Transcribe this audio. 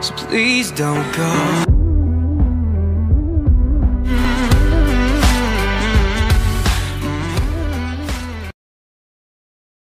So please don't go.